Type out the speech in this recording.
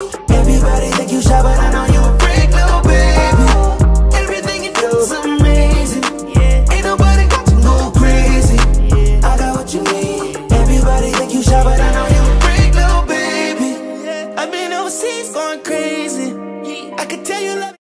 Everybody think you shy, but I know you a freak, little baby. Everything you do is amazing. Ain't nobody got you go crazy. I got what you need. Everybody think you shy, but I know you a freak, little baby. I've been overseas going crazy. I could tell you love.